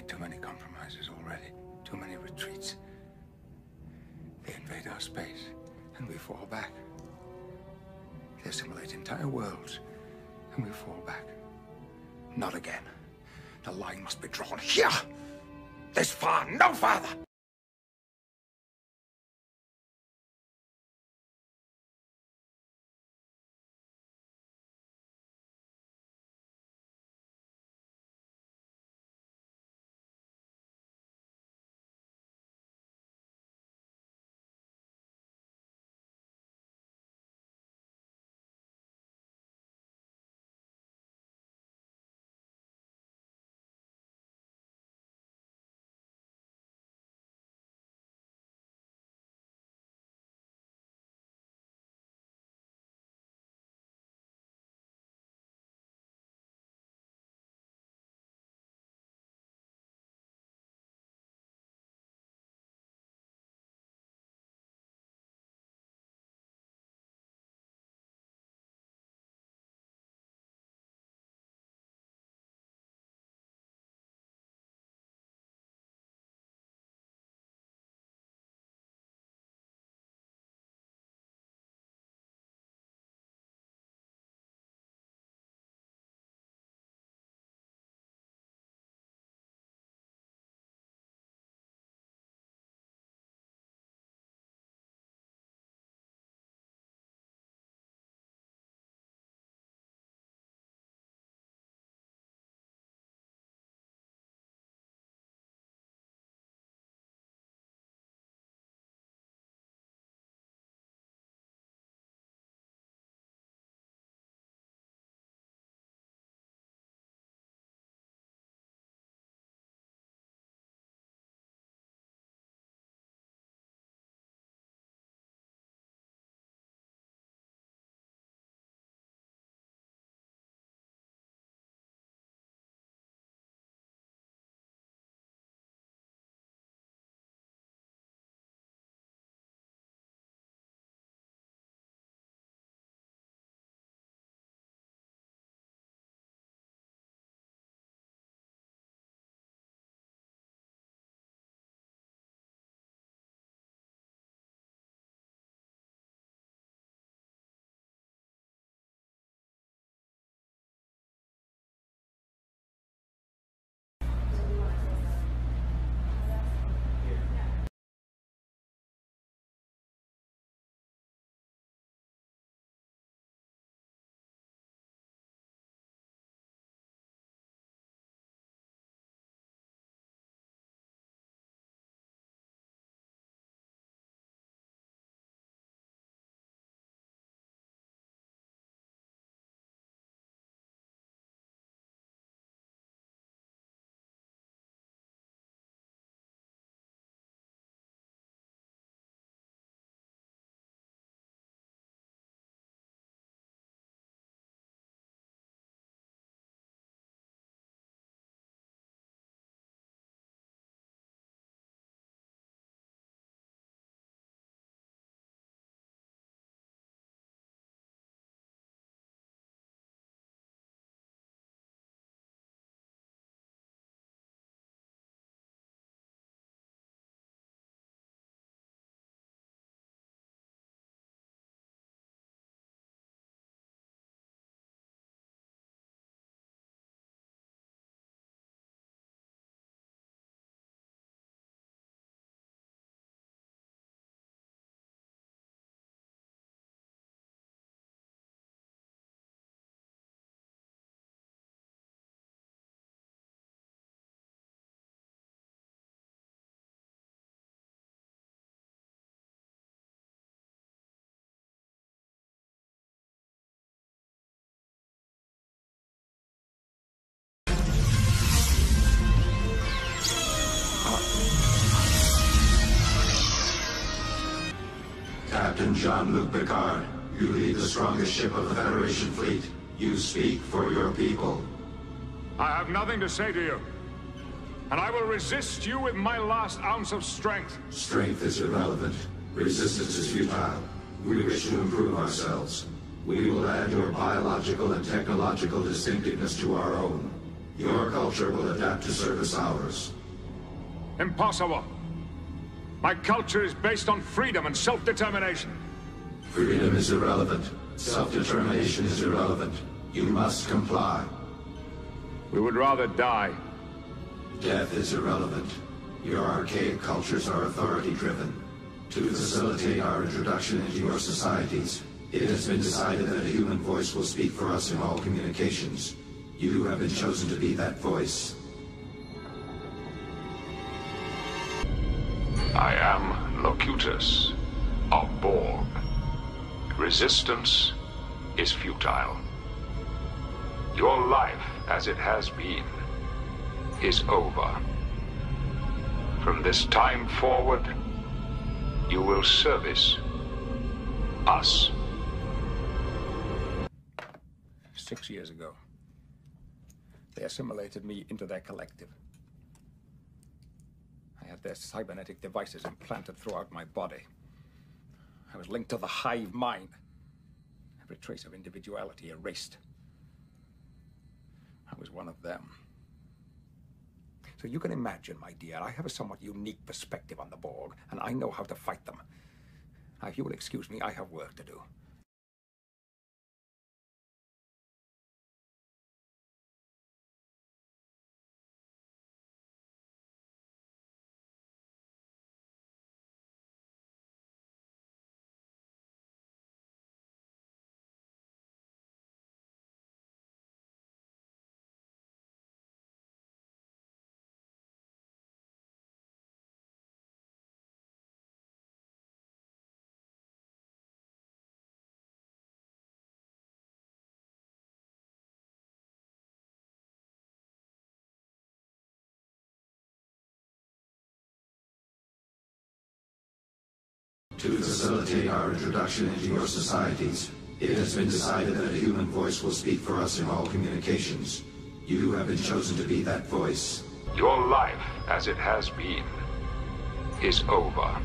made too many compromises already, too many retreats. They invade our space, and we fall back. They assimilate entire worlds, and we fall back. Not again. The line must be drawn here! This far, no farther! Captain Jean-Luc Picard, you lead the strongest ship of the Federation fleet. You speak for your people. I have nothing to say to you. And I will resist you with my last ounce of strength. Strength is irrelevant. Resistance is futile. We wish to improve ourselves. We will add your biological and technological distinctiveness to our own. Your culture will adapt to service ours. Impossible. My culture is based on freedom and self-determination. Freedom is irrelevant. Self-determination is irrelevant. You must comply. We would rather die. Death is irrelevant. Your archaic cultures are authority-driven. To facilitate our introduction into your societies, it has been decided that a human voice will speak for us in all communications. You have been chosen to be that voice. I am Locutus of Borg. Resistance is futile. Your life, as it has been, is over. From this time forward, you will service us. Six years ago, they assimilated me into their collective. Had their cybernetic devices implanted throughout my body. I was linked to the hive mind. Every trace of individuality erased. I was one of them. So you can imagine, my dear, I have a somewhat unique perspective on the Borg, and I know how to fight them. Now, if you will excuse me, I have work to do. To facilitate our introduction into your societies, it has been decided that a human voice will speak for us in all communications. You have been chosen to be that voice. Your life, as it has been, is over.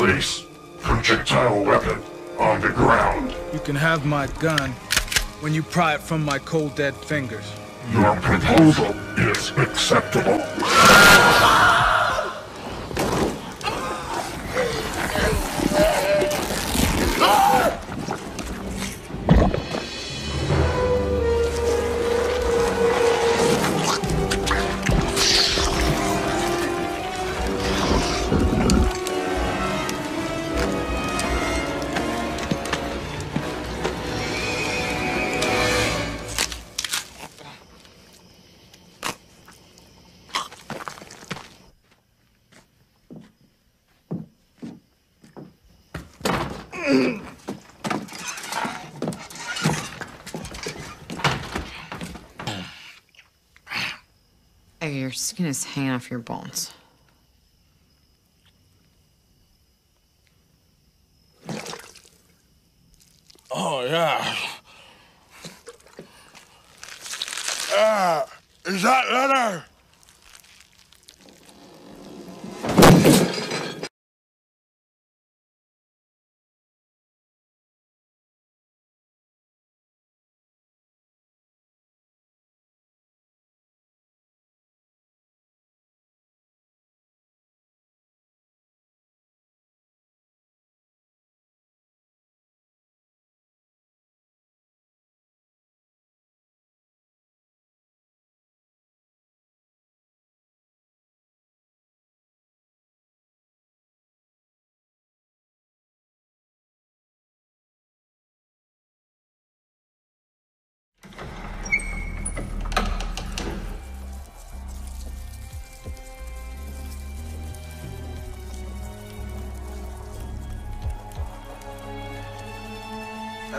Projectile weapon on the ground. You can have my gun when you pry it from my cold dead fingers. Your proposal is acceptable. Skin is hanging off your bones.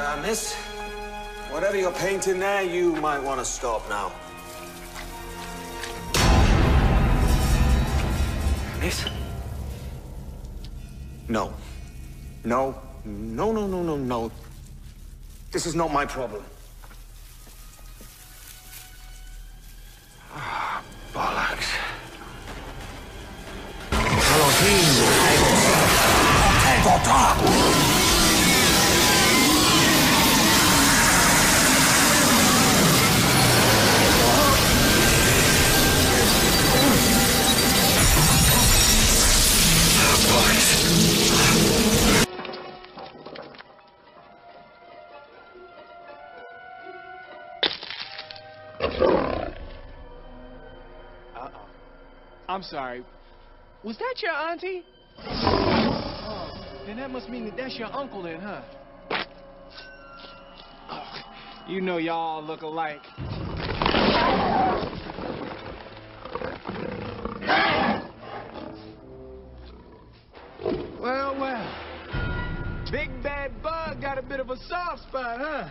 Uh, miss, whatever you're painting there, you might want to stop now. Miss? No. No. No, no, no, no, no. This is not my problem. Sorry. Was that your auntie? Oh, then that must mean that that's your uncle then, huh? Oh, you know y'all look alike. Well, well. Big bad bug got a bit of a soft spot, huh?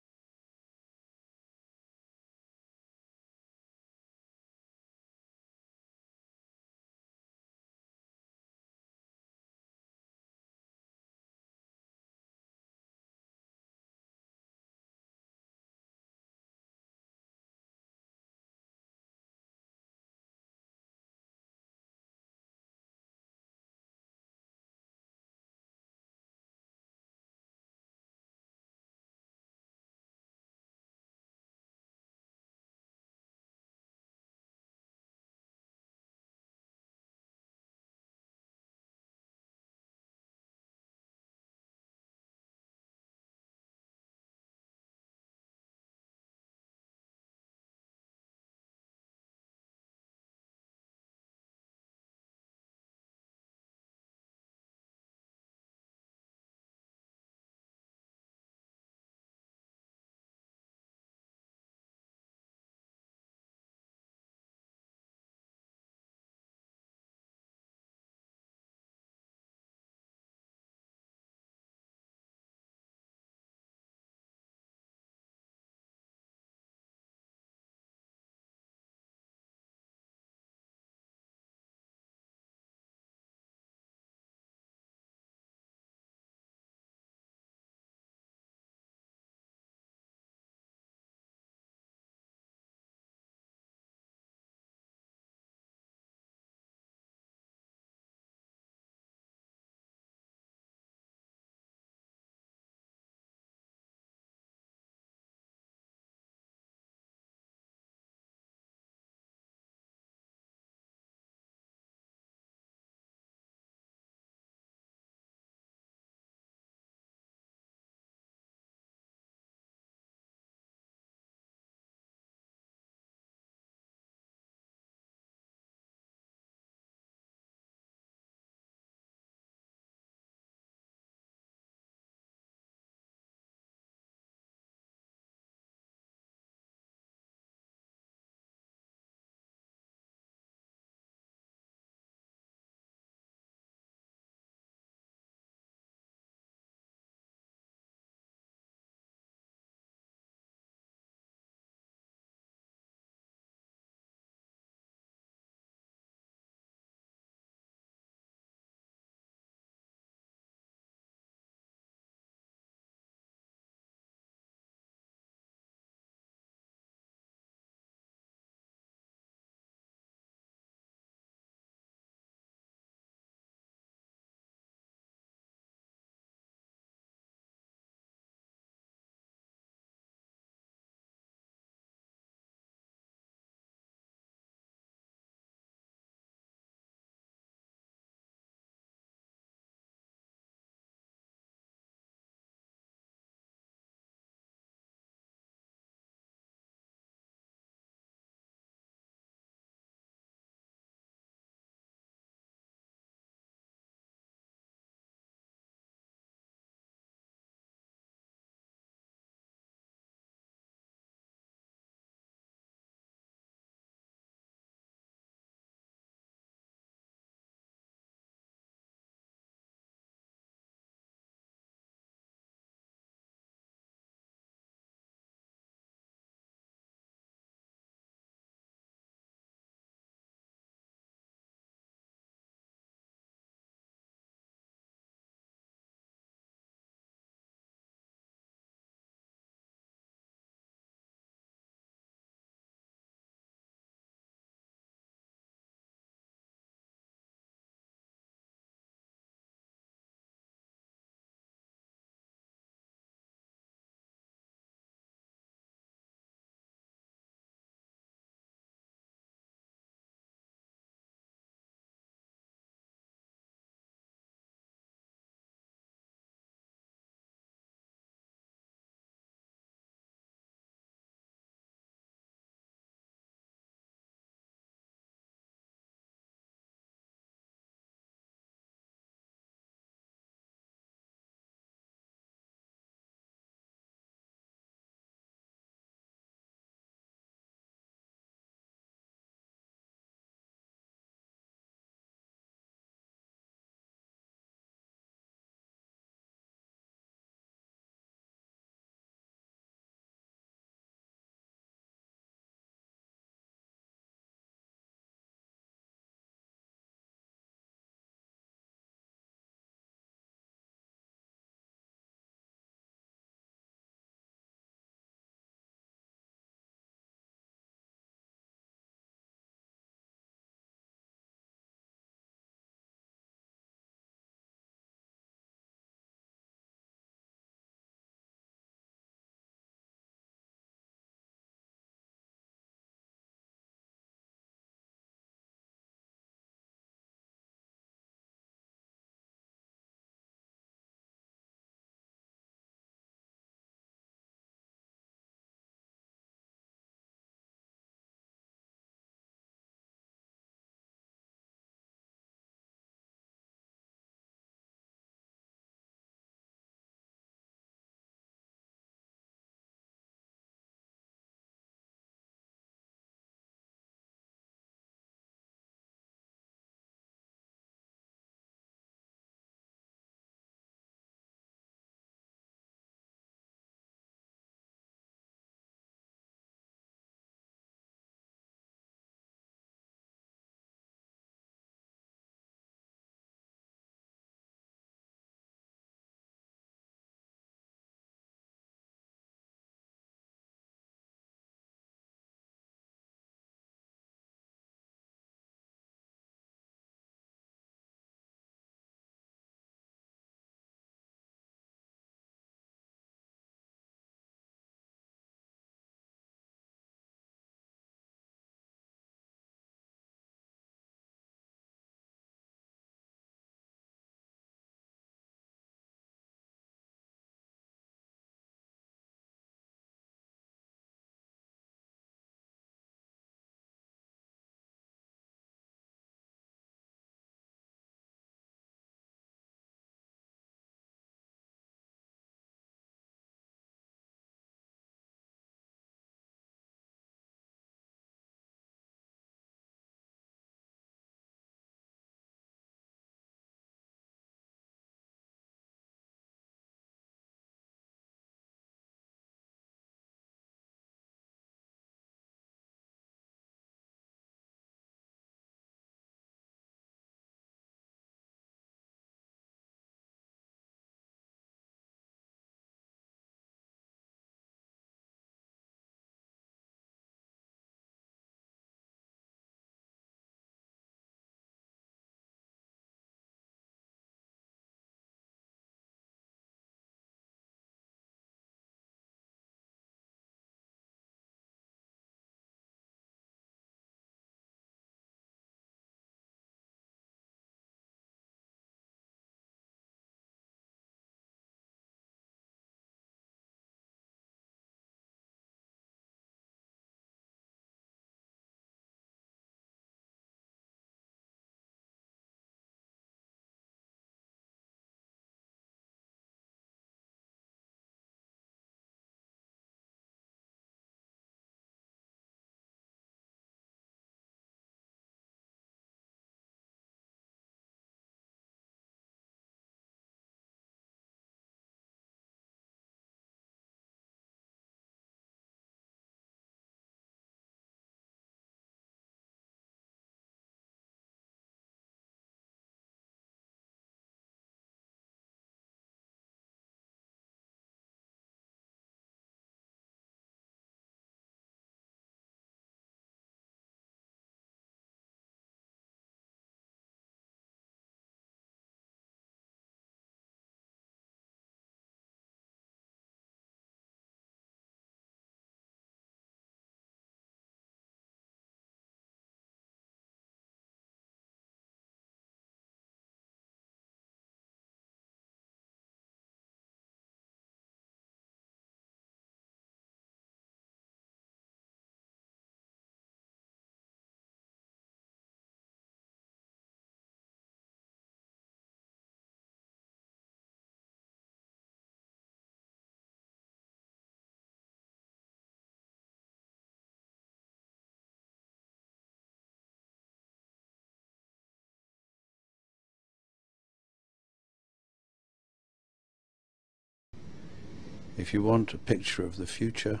If you want a picture of the future,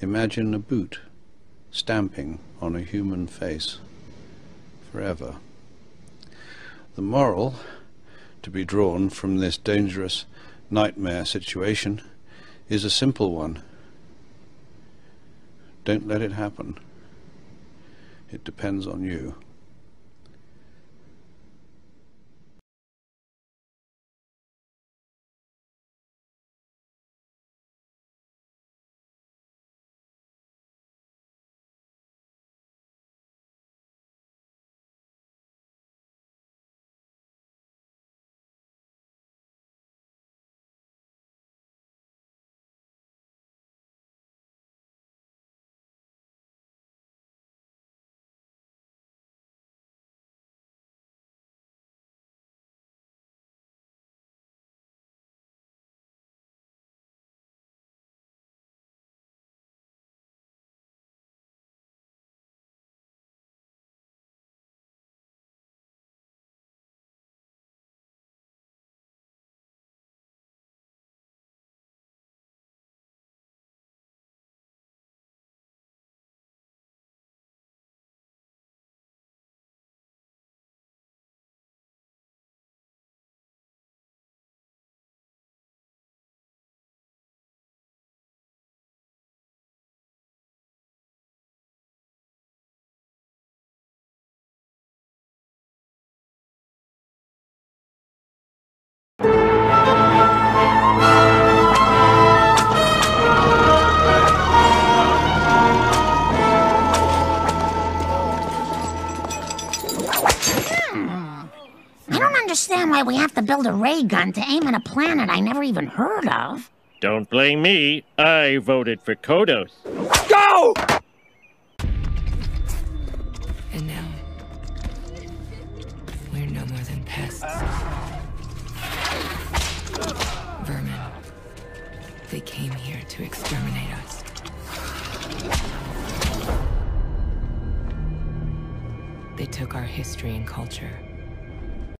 imagine a boot stamping on a human face forever. The moral to be drawn from this dangerous nightmare situation is a simple one. Don't let it happen. It depends on you. Understand why we have to build a ray gun to aim at a planet I never even heard of. Don't blame me. I voted for Kodos. Go! And now, we're no more than pests. Vermin. They came here to exterminate us. They took our history and culture.